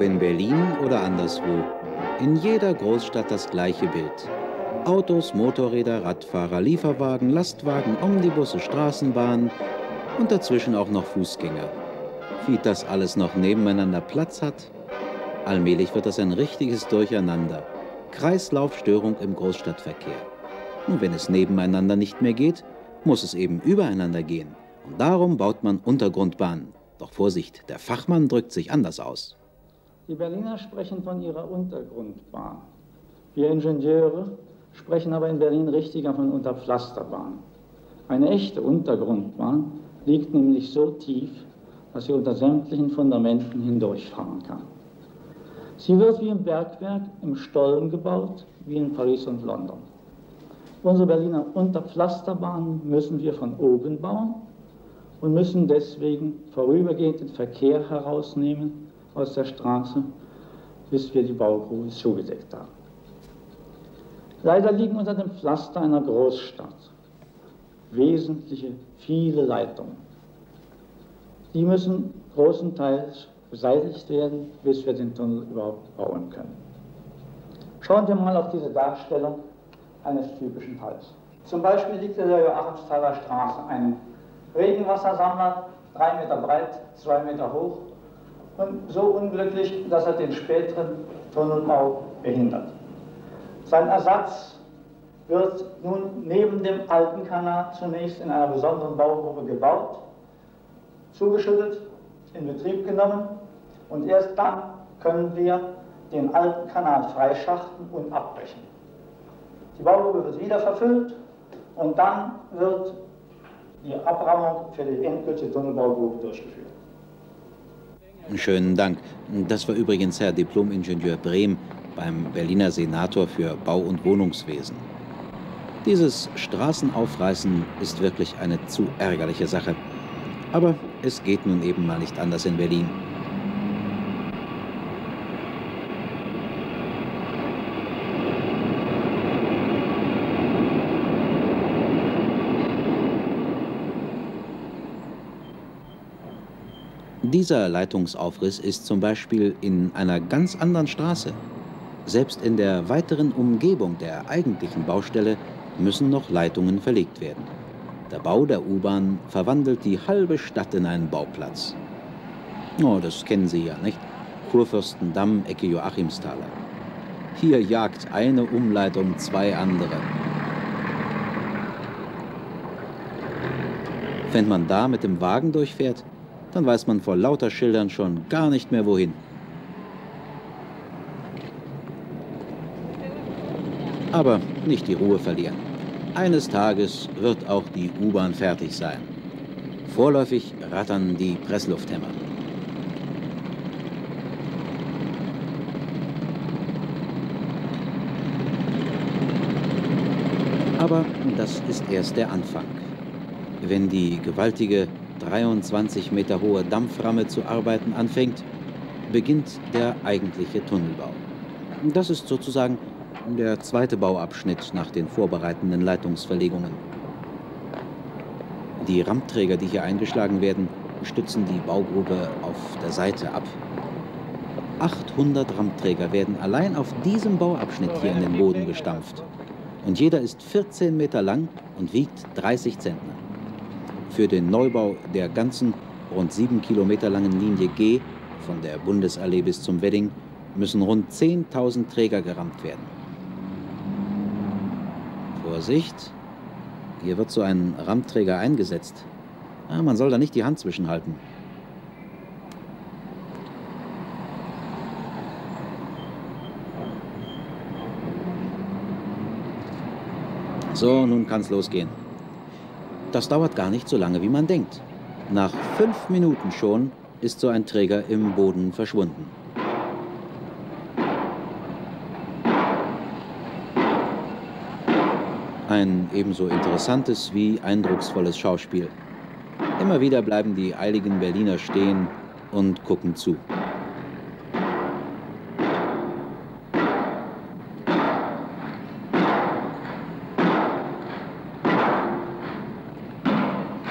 Ob in Berlin oder anderswo, in jeder Großstadt das gleiche Bild. Autos, Motorräder, Radfahrer, Lieferwagen, Lastwagen, Omnibusse, Straßenbahnen und dazwischen auch noch Fußgänger. Wie das alles noch nebeneinander Platz hat? Allmählich wird das ein richtiges Durcheinander. Kreislaufstörung im Großstadtverkehr. Und wenn es nebeneinander nicht mehr geht, muss es eben übereinander gehen. Und darum baut man Untergrundbahnen. Doch Vorsicht, der Fachmann drückt sich anders aus. Die Berliner sprechen von ihrer Untergrundbahn. Wir Ingenieure sprechen aber in Berlin richtiger von Unterpflasterbahn. Eine echte Untergrundbahn liegt nämlich so tief, dass sie unter sämtlichen Fundamenten hindurchfahren kann. Sie wird wie im Bergwerk im Stollen gebaut, wie in Paris und London. Unsere Berliner Unterpflasterbahnen müssen wir von oben bauen und müssen deswegen vorübergehend den Verkehr herausnehmen aus der Straße, bis wir die Baugrube zugedeckt haben. Leider liegen unter dem Pflaster einer Großstadt wesentliche, viele Leitungen. Die müssen großenteils beseitigt werden, bis wir den Tunnel überhaupt bauen können. Schauen wir mal auf diese Darstellung eines typischen Falls. Zum Beispiel liegt in der Joachimsthaler Straße ein Regenwassersammler, drei Meter breit, zwei Meter hoch so unglücklich, dass er den späteren Tunnelbau behindert. Sein Ersatz wird nun neben dem alten Kanal zunächst in einer besonderen Baugruppe gebaut, zugeschüttet, in Betrieb genommen und erst dann können wir den alten Kanal freischachten und abbrechen. Die Baugruppe wird wieder verfüllt und dann wird die Abrammung für die endgültige Tunnelbaugruppe durchgeführt. Schönen Dank. Das war übrigens Herr Diplomingenieur Brehm beim Berliner Senator für Bau- und Wohnungswesen. Dieses Straßenaufreißen ist wirklich eine zu ärgerliche Sache. Aber es geht nun eben mal nicht anders in Berlin. Dieser Leitungsaufriss ist zum Beispiel in einer ganz anderen Straße. Selbst in der weiteren Umgebung der eigentlichen Baustelle müssen noch Leitungen verlegt werden. Der Bau der U-Bahn verwandelt die halbe Stadt in einen Bauplatz. Oh, das kennen Sie ja, nicht? Kurfürstendamm, Ecke Joachimsthaler. Hier jagt eine Umleitung zwei andere. Wenn man da mit dem Wagen durchfährt, dann weiß man vor lauter Schildern schon gar nicht mehr wohin. Aber nicht die Ruhe verlieren. Eines Tages wird auch die U-Bahn fertig sein. Vorläufig rattern die Presslufthämmer. Aber das ist erst der Anfang. Wenn die gewaltige 23 Meter hohe Dampframme zu arbeiten anfängt, beginnt der eigentliche Tunnelbau. Das ist sozusagen der zweite Bauabschnitt nach den vorbereitenden Leitungsverlegungen. Die Rammträger, die hier eingeschlagen werden, stützen die Baugrube auf der Seite ab. 800 Rammträger werden allein auf diesem Bauabschnitt hier in den Boden gestampft. Und jeder ist 14 Meter lang und wiegt 30 Zentner. Für den Neubau der ganzen rund sieben Kilometer langen Linie G von der Bundesallee bis zum Wedding müssen rund 10.000 Träger gerammt werden. Vorsicht, hier wird so ein Rammträger eingesetzt. Ah, man soll da nicht die Hand zwischenhalten. So, nun kann's losgehen. Das dauert gar nicht so lange, wie man denkt. Nach fünf Minuten schon ist so ein Träger im Boden verschwunden. Ein ebenso interessantes wie eindrucksvolles Schauspiel. Immer wieder bleiben die eiligen Berliner stehen und gucken zu.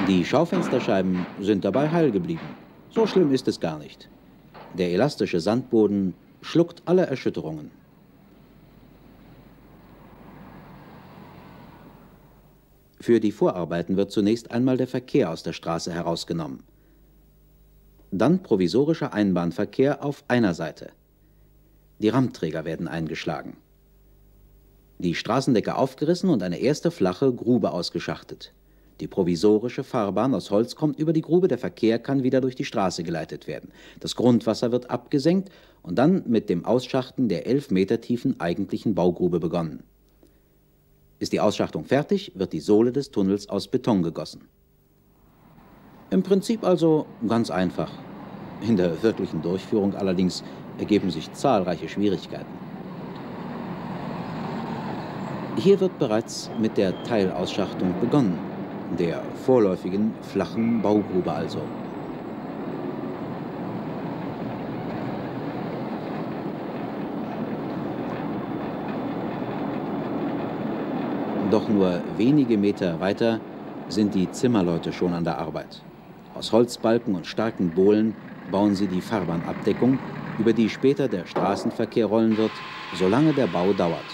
Die Schaufensterscheiben sind dabei heil geblieben. So schlimm ist es gar nicht. Der elastische Sandboden schluckt alle Erschütterungen. Für die Vorarbeiten wird zunächst einmal der Verkehr aus der Straße herausgenommen. Dann provisorischer Einbahnverkehr auf einer Seite. Die Rammträger werden eingeschlagen. Die Straßendecke aufgerissen und eine erste flache Grube ausgeschachtet. Die provisorische Fahrbahn aus Holz kommt über die Grube, der Verkehr kann wieder durch die Straße geleitet werden. Das Grundwasser wird abgesenkt und dann mit dem Ausschachten der elf Meter tiefen eigentlichen Baugrube begonnen. Ist die Ausschachtung fertig, wird die Sohle des Tunnels aus Beton gegossen. Im Prinzip also ganz einfach. In der wirklichen Durchführung allerdings ergeben sich zahlreiche Schwierigkeiten. Hier wird bereits mit der Teilaussschachtung begonnen der vorläufigen flachen Baugrube also. Doch nur wenige Meter weiter sind die Zimmerleute schon an der Arbeit. Aus Holzbalken und starken Bohlen bauen sie die Fahrbahnabdeckung, über die später der Straßenverkehr rollen wird, solange der Bau dauert.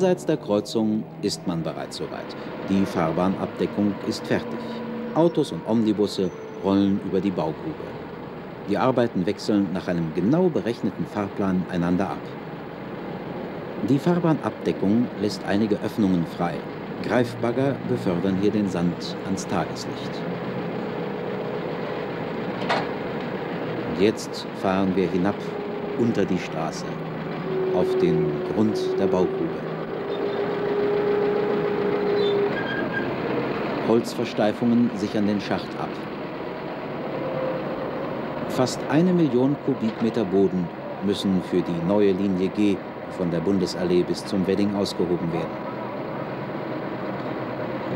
Jenseits der Kreuzung ist man bereits soweit. Die Fahrbahnabdeckung ist fertig. Autos und Omnibusse rollen über die Baugrube. Die Arbeiten wechseln nach einem genau berechneten Fahrplan einander ab. Die Fahrbahnabdeckung lässt einige Öffnungen frei. Greifbagger befördern hier den Sand ans Tageslicht. Und jetzt fahren wir hinab unter die Straße auf den Grund der Baugrube. Holzversteifungen sichern den Schacht ab. Fast eine Million Kubikmeter Boden müssen für die neue Linie G von der Bundesallee bis zum Wedding ausgehoben werden.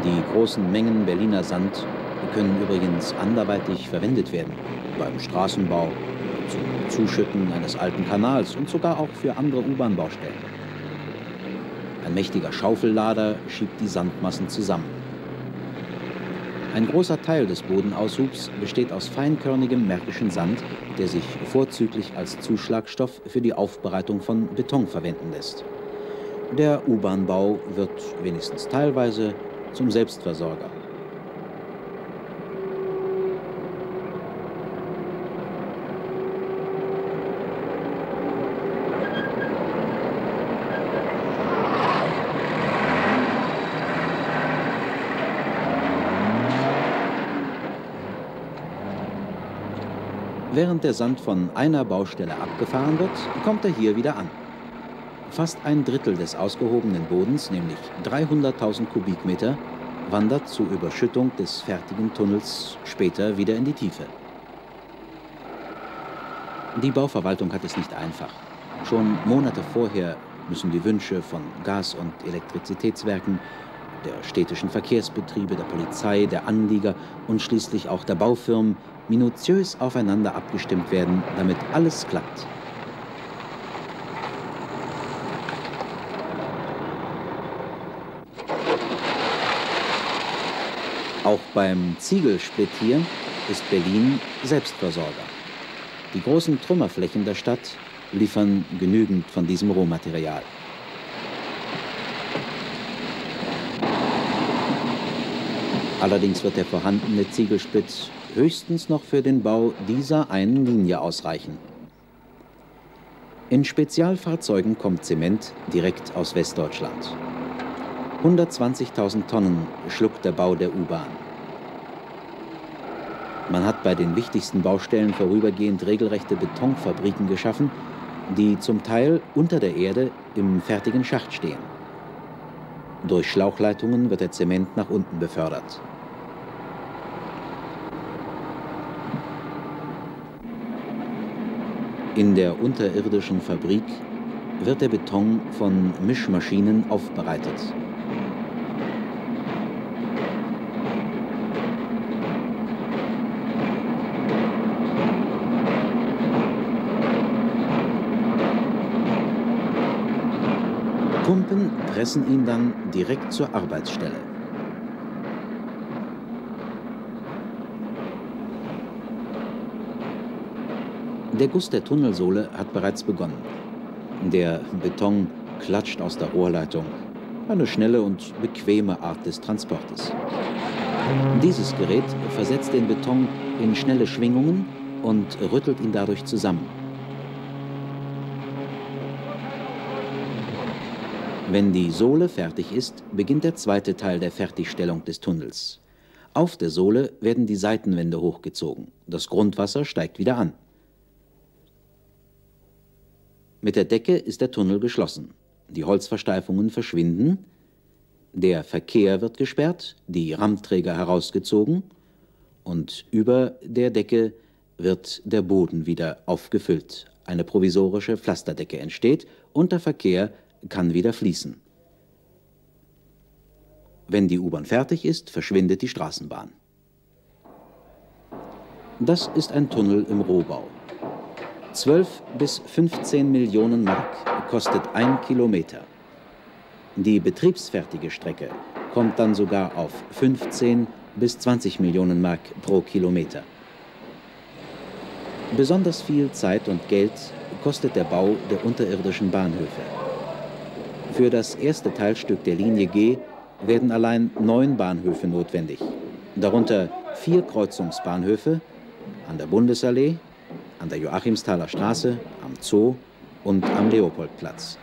Die großen Mengen Berliner Sand können übrigens anderweitig verwendet werden, beim Straßenbau, zum Zuschütten eines alten Kanals und sogar auch für andere U-Bahn-Baustellen. Ein mächtiger Schaufellader schiebt die Sandmassen zusammen. Ein großer Teil des Bodenaushubs besteht aus feinkörnigem märkischen Sand, der sich vorzüglich als Zuschlagstoff für die Aufbereitung von Beton verwenden lässt. Der U-Bahn-Bau wird wenigstens teilweise zum Selbstversorger. Während der Sand von einer Baustelle abgefahren wird, kommt er hier wieder an. Fast ein Drittel des ausgehobenen Bodens, nämlich 300.000 Kubikmeter, wandert zur Überschüttung des fertigen Tunnels später wieder in die Tiefe. Die Bauverwaltung hat es nicht einfach. Schon Monate vorher müssen die Wünsche von Gas- und Elektrizitätswerken, der städtischen Verkehrsbetriebe, der Polizei, der Anlieger und schließlich auch der Baufirmen minutiös aufeinander abgestimmt werden, damit alles klappt. Auch beim Ziegelsplitt hier ist Berlin Selbstversorger. Die großen Trümmerflächen der Stadt liefern genügend von diesem Rohmaterial. Allerdings wird der vorhandene Ziegelsplitt höchstens noch für den Bau dieser einen Linie ausreichen. In Spezialfahrzeugen kommt Zement direkt aus Westdeutschland. 120.000 Tonnen schluckt der Bau der U-Bahn. Man hat bei den wichtigsten Baustellen vorübergehend regelrechte Betonfabriken geschaffen, die zum Teil unter der Erde im fertigen Schacht stehen. Durch Schlauchleitungen wird der Zement nach unten befördert. In der unterirdischen Fabrik wird der Beton von Mischmaschinen aufbereitet. Pumpen pressen ihn dann direkt zur Arbeitsstelle. Der Guss der Tunnelsohle hat bereits begonnen. Der Beton klatscht aus der Rohrleitung. Eine schnelle und bequeme Art des Transportes. Dieses Gerät versetzt den Beton in schnelle Schwingungen und rüttelt ihn dadurch zusammen. Wenn die Sohle fertig ist, beginnt der zweite Teil der Fertigstellung des Tunnels. Auf der Sohle werden die Seitenwände hochgezogen. Das Grundwasser steigt wieder an. Mit der Decke ist der Tunnel geschlossen. Die Holzversteifungen verschwinden, der Verkehr wird gesperrt, die Rammträger herausgezogen und über der Decke wird der Boden wieder aufgefüllt. Eine provisorische Pflasterdecke entsteht und der Verkehr kann wieder fließen. Wenn die U-Bahn fertig ist, verschwindet die Straßenbahn. Das ist ein Tunnel im Rohbau. 12 bis 15 Millionen Mark kostet ein Kilometer. Die betriebsfertige Strecke kommt dann sogar auf 15 bis 20 Millionen Mark pro Kilometer. Besonders viel Zeit und Geld kostet der Bau der unterirdischen Bahnhöfe. Für das erste Teilstück der Linie G werden allein neun Bahnhöfe notwendig, darunter vier Kreuzungsbahnhöfe an der Bundesallee, an der Joachimsthaler Straße, am Zoo und am Leopoldplatz.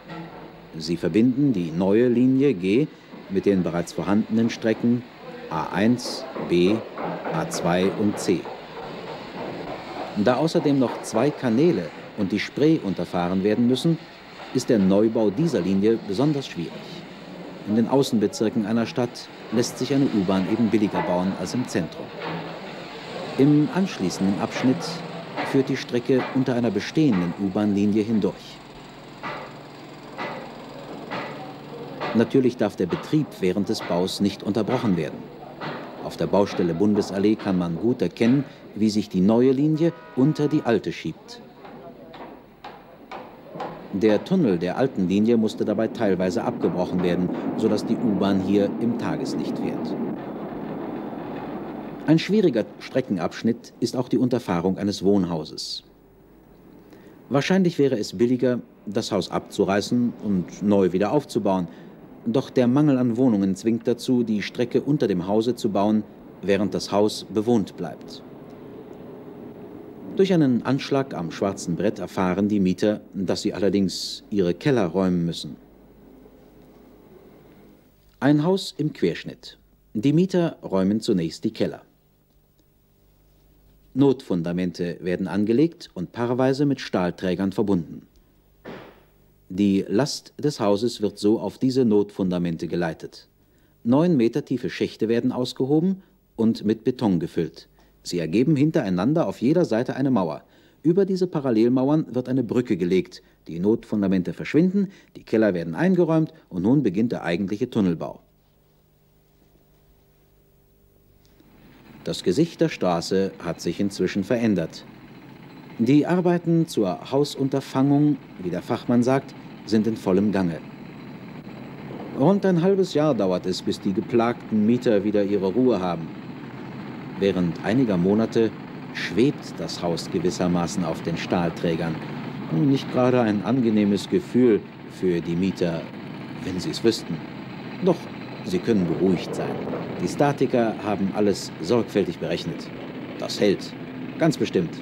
Sie verbinden die neue Linie G mit den bereits vorhandenen Strecken A1, B, A2 und C. Da außerdem noch zwei Kanäle und die Spree unterfahren werden müssen, ist der Neubau dieser Linie besonders schwierig. In den Außenbezirken einer Stadt lässt sich eine U-Bahn eben billiger bauen als im Zentrum. Im anschließenden Abschnitt führt die Strecke unter einer bestehenden U-Bahn-Linie hindurch. Natürlich darf der Betrieb während des Baus nicht unterbrochen werden. Auf der Baustelle Bundesallee kann man gut erkennen, wie sich die neue Linie unter die alte schiebt. Der Tunnel der alten Linie musste dabei teilweise abgebrochen werden, sodass die U-Bahn hier im Tageslicht fährt. Ein schwieriger Streckenabschnitt ist auch die Unterfahrung eines Wohnhauses. Wahrscheinlich wäre es billiger, das Haus abzureißen und neu wieder aufzubauen. Doch der Mangel an Wohnungen zwingt dazu, die Strecke unter dem Hause zu bauen, während das Haus bewohnt bleibt. Durch einen Anschlag am schwarzen Brett erfahren die Mieter, dass sie allerdings ihre Keller räumen müssen. Ein Haus im Querschnitt. Die Mieter räumen zunächst die Keller. Notfundamente werden angelegt und paarweise mit Stahlträgern verbunden. Die Last des Hauses wird so auf diese Notfundamente geleitet. Neun Meter tiefe Schächte werden ausgehoben und mit Beton gefüllt. Sie ergeben hintereinander auf jeder Seite eine Mauer. Über diese Parallelmauern wird eine Brücke gelegt. Die Notfundamente verschwinden, die Keller werden eingeräumt und nun beginnt der eigentliche Tunnelbau. Das Gesicht der Straße hat sich inzwischen verändert. Die Arbeiten zur Hausunterfangung, wie der Fachmann sagt, sind in vollem Gange. Rund ein halbes Jahr dauert es, bis die geplagten Mieter wieder ihre Ruhe haben. Während einiger Monate schwebt das Haus gewissermaßen auf den Stahlträgern. Nicht gerade ein angenehmes Gefühl für die Mieter, wenn sie es wüssten. Doch Sie können beruhigt sein. Die Statiker haben alles sorgfältig berechnet. Das hält. Ganz bestimmt.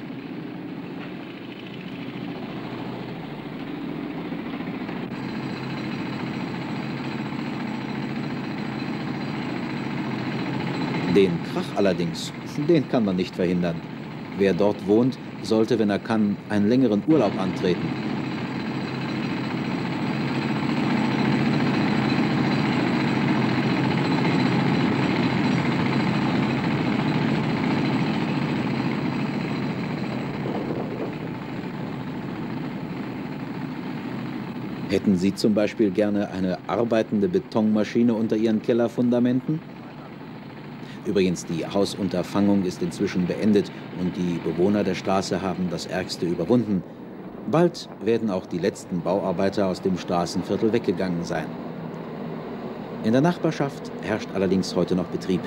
Den Krach allerdings, den kann man nicht verhindern. Wer dort wohnt, sollte, wenn er kann, einen längeren Urlaub antreten. Hätten Sie zum Beispiel gerne eine arbeitende Betonmaschine unter Ihren Kellerfundamenten? Übrigens, die Hausunterfangung ist inzwischen beendet und die Bewohner der Straße haben das Ärgste überwunden. Bald werden auch die letzten Bauarbeiter aus dem Straßenviertel weggegangen sein. In der Nachbarschaft herrscht allerdings heute noch Betrieb.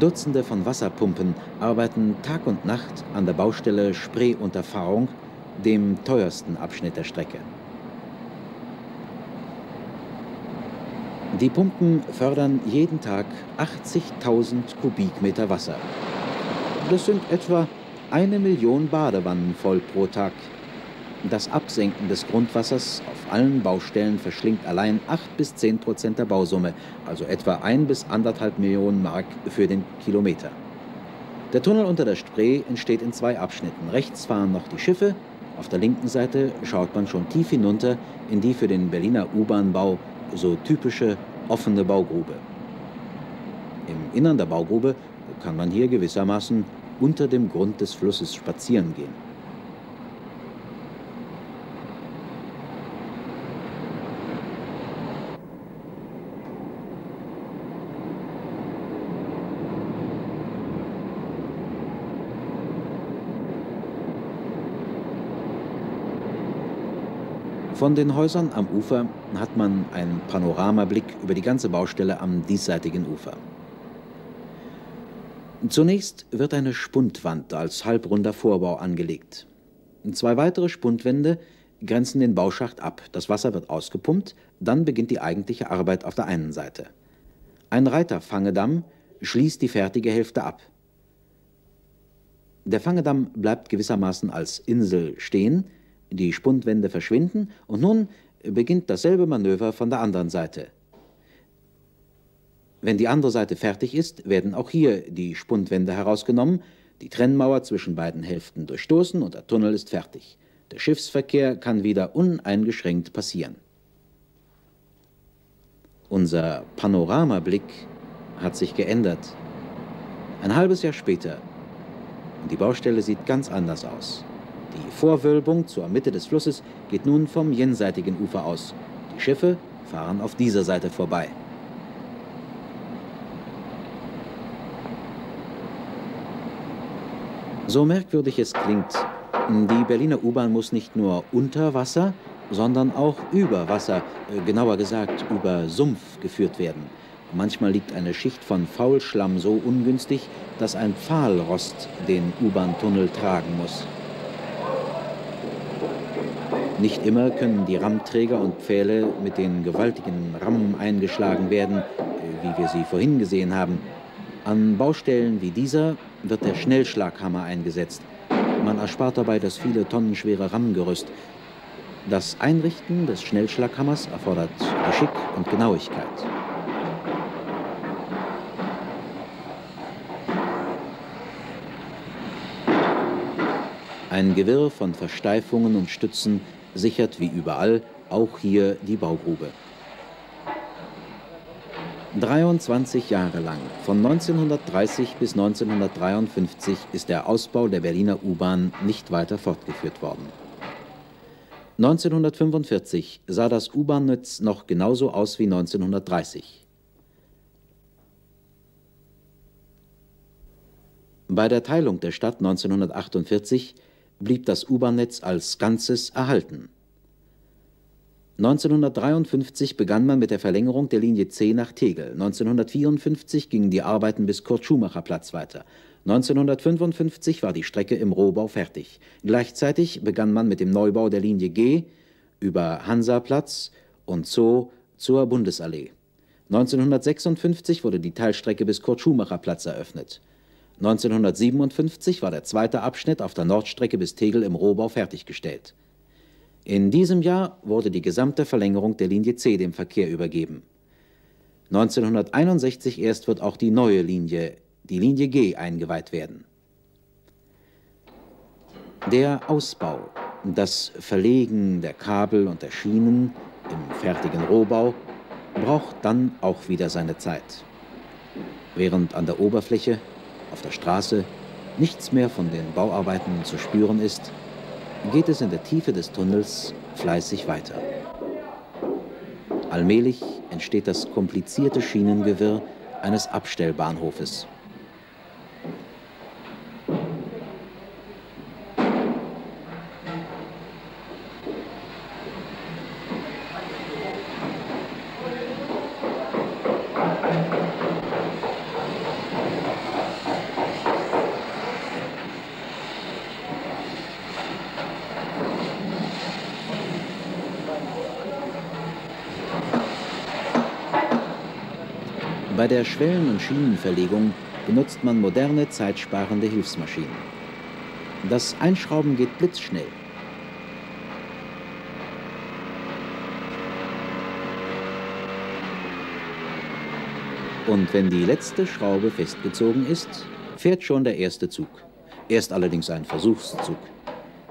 Dutzende von Wasserpumpen arbeiten Tag und Nacht an der Baustelle Spree-Unterfahrung, dem teuersten Abschnitt der Strecke. Die Pumpen fördern jeden Tag 80.000 Kubikmeter Wasser. Das sind etwa eine Million Badewannen voll pro Tag. Das Absenken des Grundwassers auf allen Baustellen verschlingt allein 8 bis 10 Prozent der Bausumme, also etwa 1 bis 1,5 Millionen Mark für den Kilometer. Der Tunnel unter der Spree entsteht in zwei Abschnitten. Rechts fahren noch die Schiffe, auf der linken Seite schaut man schon tief hinunter in die für den Berliner U-Bahn-Bau so typische offene Baugrube. Im Innern der Baugrube kann man hier gewissermaßen unter dem Grund des Flusses spazieren gehen. Von den Häusern am Ufer hat man einen Panoramablick über die ganze Baustelle am diesseitigen Ufer. Zunächst wird eine Spundwand als halbrunder Vorbau angelegt. Zwei weitere Spundwände grenzen den Bauschacht ab. Das Wasser wird ausgepumpt, dann beginnt die eigentliche Arbeit auf der einen Seite. Ein Reiterfangedamm schließt die fertige Hälfte ab. Der Fangedamm bleibt gewissermaßen als Insel stehen, die Spundwände verschwinden und nun beginnt dasselbe Manöver von der anderen Seite. Wenn die andere Seite fertig ist, werden auch hier die Spundwände herausgenommen, die Trennmauer zwischen beiden Hälften durchstoßen und der Tunnel ist fertig. Der Schiffsverkehr kann wieder uneingeschränkt passieren. Unser Panoramablick hat sich geändert. Ein halbes Jahr später. Und die Baustelle sieht ganz anders aus. Die Vorwölbung zur Mitte des Flusses geht nun vom jenseitigen Ufer aus. Die Schiffe fahren auf dieser Seite vorbei. So merkwürdig es klingt, die Berliner U-Bahn muss nicht nur unter Wasser, sondern auch über Wasser, äh, genauer gesagt über Sumpf geführt werden. Manchmal liegt eine Schicht von Faulschlamm so ungünstig, dass ein Pfahlrost den U-Bahn-Tunnel tragen muss. Nicht immer können die Rammträger und Pfähle mit den gewaltigen Rammen eingeschlagen werden, wie wir sie vorhin gesehen haben. An Baustellen wie dieser wird der Schnellschlaghammer eingesetzt. Man erspart dabei das viele tonnenschwere Rammgerüst. Das Einrichten des Schnellschlaghammers erfordert Geschick und Genauigkeit. Ein Gewirr von Versteifungen und Stützen sichert wie überall auch hier die Baugrube. 23 Jahre lang, von 1930 bis 1953, ist der Ausbau der Berliner U-Bahn nicht weiter fortgeführt worden. 1945 sah das U-Bahn-Netz noch genauso aus wie 1930. Bei der Teilung der Stadt 1948 blieb das U-Bahn-Netz als Ganzes erhalten. 1953 begann man mit der Verlängerung der Linie C nach Tegel. 1954 gingen die Arbeiten bis Kurt-Schumacher-Platz weiter. 1955 war die Strecke im Rohbau fertig. Gleichzeitig begann man mit dem Neubau der Linie G über Hansaplatz und Zoo zur Bundesallee. 1956 wurde die Teilstrecke bis Kurt-Schumacher-Platz eröffnet. 1957 war der zweite Abschnitt auf der Nordstrecke bis Tegel im Rohbau fertiggestellt. In diesem Jahr wurde die gesamte Verlängerung der Linie C dem Verkehr übergeben. 1961 erst wird auch die neue Linie, die Linie G, eingeweiht werden. Der Ausbau, das Verlegen der Kabel und der Schienen im fertigen Rohbau braucht dann auch wieder seine Zeit. Während an der Oberfläche auf der Straße nichts mehr von den Bauarbeiten zu spüren ist, geht es in der Tiefe des Tunnels fleißig weiter. Allmählich entsteht das komplizierte Schienengewirr eines Abstellbahnhofes. Bei der Schwellen- und Schienenverlegung benutzt man moderne, zeitsparende Hilfsmaschinen. Das Einschrauben geht blitzschnell. Und wenn die letzte Schraube festgezogen ist, fährt schon der erste Zug. Erst allerdings ein Versuchszug.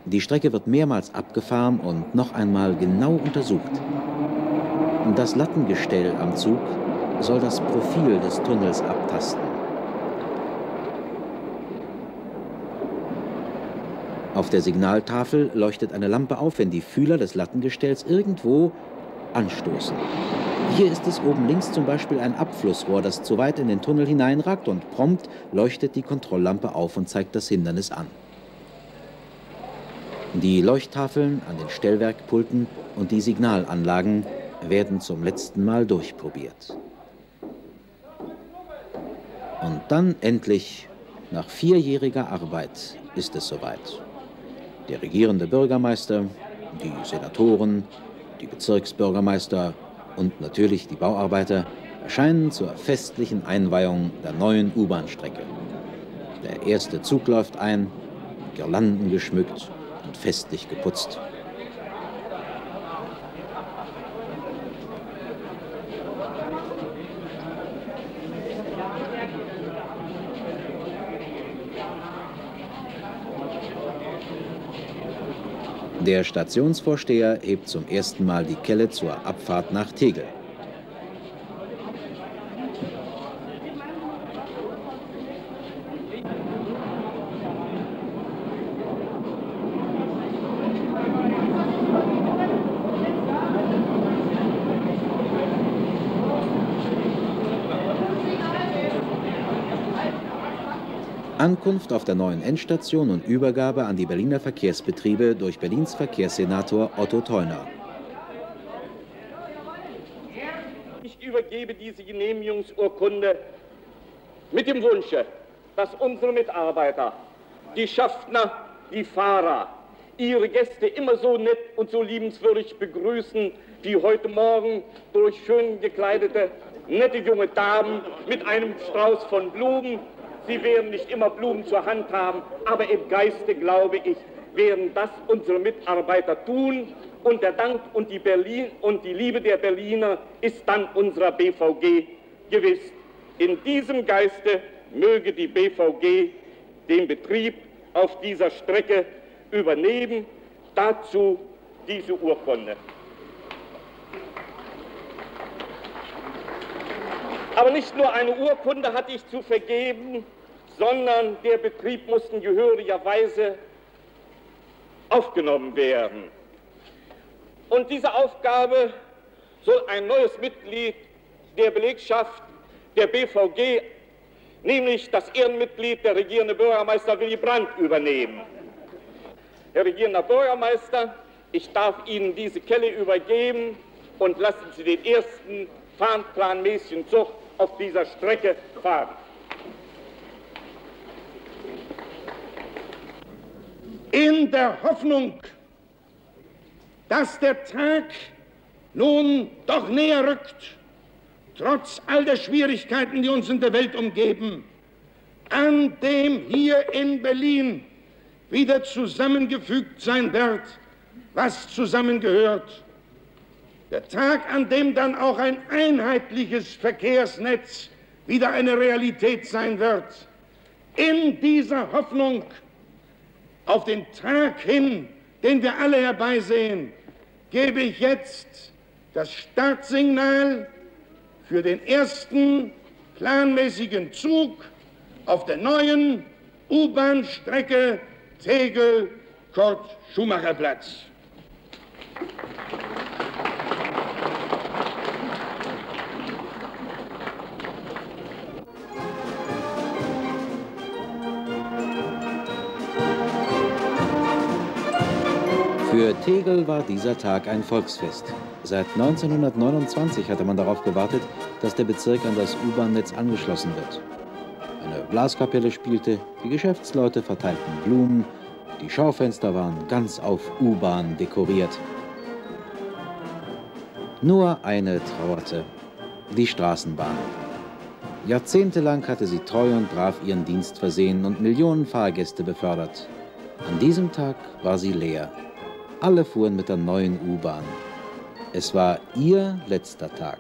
Die Strecke wird mehrmals abgefahren und noch einmal genau untersucht. Das Lattengestell am Zug soll das Profil des Tunnels abtasten. Auf der Signaltafel leuchtet eine Lampe auf, wenn die Fühler des Lattengestells irgendwo anstoßen. Hier ist es oben links zum Beispiel ein Abflussrohr, das zu weit in den Tunnel hineinragt und prompt leuchtet die Kontrolllampe auf und zeigt das Hindernis an. Die Leuchttafeln an den Stellwerkpulten und die Signalanlagen werden zum letzten Mal durchprobiert. Und dann endlich, nach vierjähriger Arbeit, ist es soweit. Der regierende Bürgermeister, die Senatoren, die Bezirksbürgermeister und natürlich die Bauarbeiter erscheinen zur festlichen Einweihung der neuen U-Bahn-Strecke. Der erste Zug läuft ein, Girlanden geschmückt und festlich geputzt. Der Stationsvorsteher hebt zum ersten Mal die Kelle zur Abfahrt nach Tegel. Ankunft auf der neuen Endstation und Übergabe an die Berliner Verkehrsbetriebe durch Berlins Verkehrssenator Otto Theuner. Ich übergebe diese Genehmigungsurkunde mit dem Wunsche, dass unsere Mitarbeiter, die Schaffner, die Fahrer, ihre Gäste immer so nett und so liebenswürdig begrüßen, wie heute Morgen durch schön gekleidete, nette junge Damen mit einem Strauß von Blumen Sie werden nicht immer Blumen zur Hand haben, aber im Geiste, glaube ich, werden das unsere Mitarbeiter tun. Und der Dank und die, Berlin und die Liebe der Berliner ist dann unserer BVG gewiss. In diesem Geiste möge die BVG den Betrieb auf dieser Strecke übernehmen. Dazu diese Urkunde. Aber nicht nur eine Urkunde hatte ich zu vergeben, sondern der Betrieb muss in gehöriger aufgenommen werden. Und diese Aufgabe soll ein neues Mitglied der Belegschaft der BVG, nämlich das Ehrenmitglied der regierende Bürgermeister Willy Brandt, übernehmen. Herr regierender Bürgermeister, ich darf Ihnen diese Kelle übergeben und lassen Sie den ersten fahrplanmäßigen Zug auf dieser Strecke fahren. In der Hoffnung, dass der Tag nun doch näher rückt, trotz all der Schwierigkeiten, die uns in der Welt umgeben, an dem hier in Berlin wieder zusammengefügt sein wird, was zusammengehört. Der Tag, an dem dann auch ein einheitliches Verkehrsnetz wieder eine Realität sein wird. In dieser Hoffnung auf den Tag hin, den wir alle herbeisehen, gebe ich jetzt das Startsignal für den ersten planmäßigen Zug auf der neuen U-Bahn-Strecke Tegel-Kurt-Schumacher-Platz. Für Tegel war dieser Tag ein Volksfest. Seit 1929 hatte man darauf gewartet, dass der Bezirk an das U-Bahn-Netz angeschlossen wird. Eine Blaskapelle spielte, die Geschäftsleute verteilten Blumen, die Schaufenster waren ganz auf U-Bahn dekoriert. Nur eine trauerte, die Straßenbahn. Jahrzehntelang hatte sie treu und brav ihren Dienst versehen und Millionen Fahrgäste befördert. An diesem Tag war sie leer. Alle fuhren mit der neuen U-Bahn. Es war ihr letzter Tag.